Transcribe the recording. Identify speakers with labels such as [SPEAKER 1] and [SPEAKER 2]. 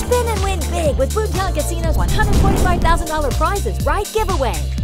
[SPEAKER 1] Spin and win big with Boomtown Casino's $145,000 prizes right giveaway.